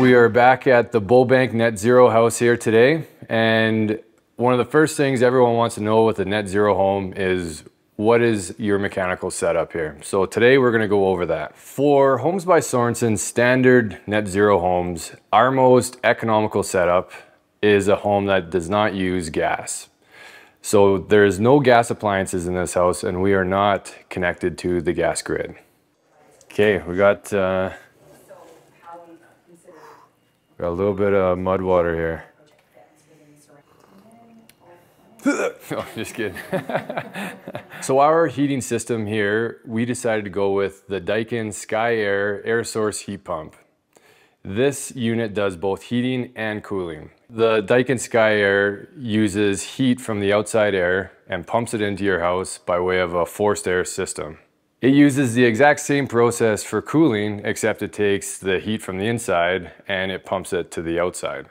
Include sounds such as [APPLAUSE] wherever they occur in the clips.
We are back at the Bullbank Net Zero house here today. And one of the first things everyone wants to know with a net zero home is what is your mechanical setup here? So today we're gonna go over that. For Homes by Sorensen standard net zero homes, our most economical setup is a home that does not use gas. So there's no gas appliances in this house and we are not connected to the gas grid. Okay, we got, uh, got a little bit of mud water here. [LAUGHS] no, just kidding. [LAUGHS] so our heating system here, we decided to go with the Daikin Sky Air air source heat pump. This unit does both heating and cooling. The Daikin Sky Air uses heat from the outside air and pumps it into your house by way of a forced air system. It uses the exact same process for cooling, except it takes the heat from the inside and it pumps it to the outside.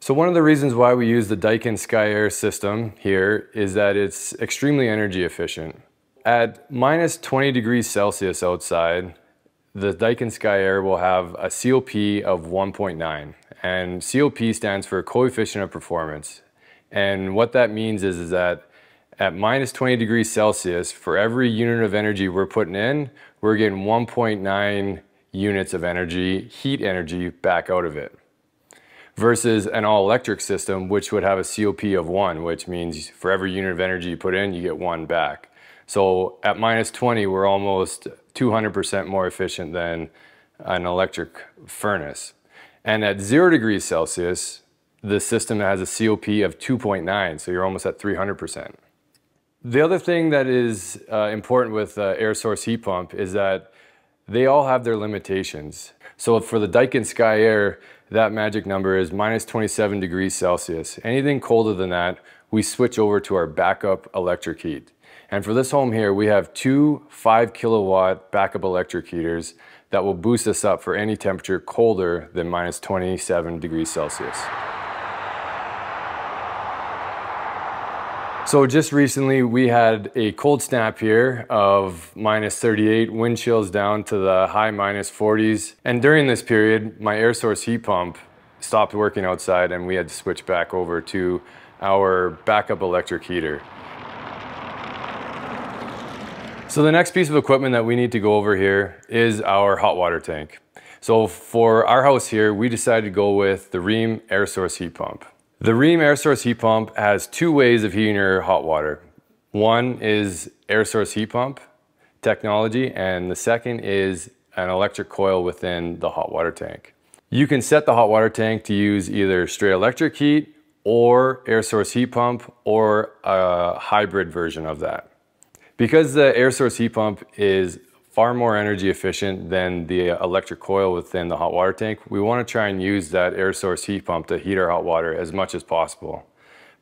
So one of the reasons why we use the Daikin Sky Air system here is that it's extremely energy efficient. At minus 20 degrees Celsius outside, the Daikin Sky Air will have a COP of 1.9 and COP stands for coefficient of performance. And what that means is, is that at minus 20 degrees Celsius, for every unit of energy we're putting in, we're getting 1.9 units of energy, heat energy back out of it versus an all electric system, which would have a COP of one, which means for every unit of energy you put in, you get one back. So at minus 20, we're almost 200% more efficient than an electric furnace. And at zero degrees Celsius, the system has a COP of 2.9, so you're almost at 300%. The other thing that is uh, important with uh, air source heat pump is that they all have their limitations. So for the Daikin Sky Air, that magic number is minus 27 degrees Celsius. Anything colder than that, we switch over to our backup electric heat. And for this home here, we have two five kilowatt backup electric heaters that will boost us up for any temperature colder than minus 27 degrees Celsius. So just recently we had a cold snap here of minus 38, wind chills down to the high minus 40s. And during this period, my air source heat pump stopped working outside and we had to switch back over to our backup electric heater. So the next piece of equipment that we need to go over here is our hot water tank. So for our house here, we decided to go with the Rheem air source heat pump. The Rheem air source heat pump has two ways of heating your hot water. One is air source heat pump technology, and the second is an electric coil within the hot water tank. You can set the hot water tank to use either straight electric heat or air source heat pump or a hybrid version of that. Because the air source heat pump is far more energy efficient than the uh, electric coil within the hot water tank, we want to try and use that air source heat pump to heat our hot water as much as possible.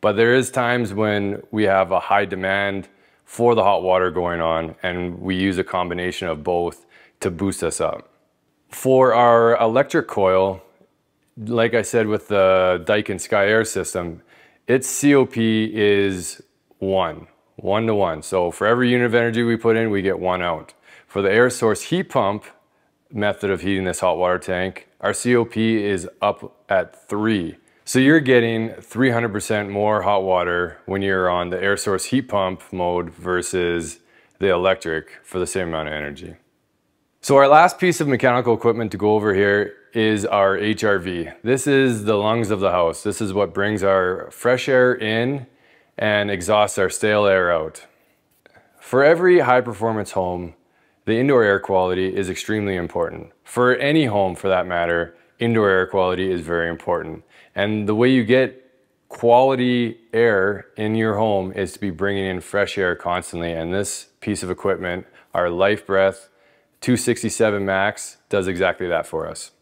But there is times when we have a high demand for the hot water going on and we use a combination of both to boost us up. For our electric coil, like I said with the Daikin Sky Air system, its COP is one, one to one. So for every unit of energy we put in, we get one out. For the air source heat pump method of heating this hot water tank, our COP is up at three. So you're getting 300% more hot water when you're on the air source heat pump mode versus the electric for the same amount of energy. So our last piece of mechanical equipment to go over here is our HRV. This is the lungs of the house. This is what brings our fresh air in and exhausts our stale air out. For every high performance home, the indoor air quality is extremely important. For any home for that matter, indoor air quality is very important. And the way you get quality air in your home is to be bringing in fresh air constantly. And this piece of equipment, our Lifebreath 267 Max, does exactly that for us.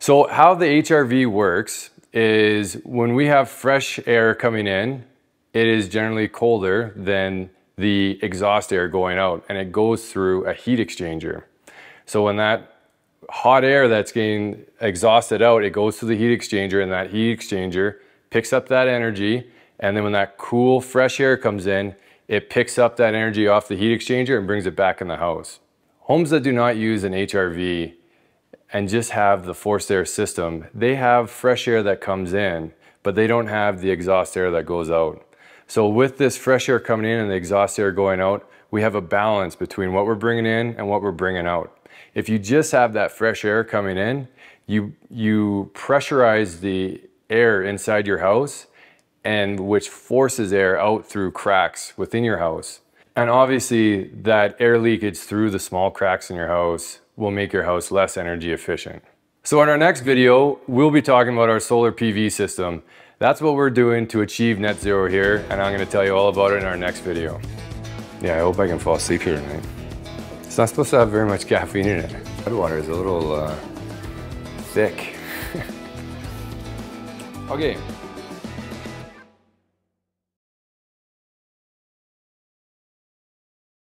So how the HRV works is when we have fresh air coming in, it is generally colder than the exhaust air going out and it goes through a heat exchanger. So when that hot air that's getting exhausted out, it goes to the heat exchanger and that heat exchanger picks up that energy. And then when that cool, fresh air comes in, it picks up that energy off the heat exchanger and brings it back in the house. Homes that do not use an HRV and just have the forced air system, they have fresh air that comes in, but they don't have the exhaust air that goes out. So with this fresh air coming in and the exhaust air going out, we have a balance between what we're bringing in and what we're bringing out. If you just have that fresh air coming in, you, you pressurize the air inside your house and which forces air out through cracks within your house. And obviously that air leakage through the small cracks in your house will make your house less energy efficient. So in our next video, we'll be talking about our solar PV system. That's what we're doing to achieve net zero here, and I'm gonna tell you all about it in our next video. Yeah, I hope I can fall asleep here tonight. It's not supposed to have very much caffeine in it. Water is a little uh, thick. okay,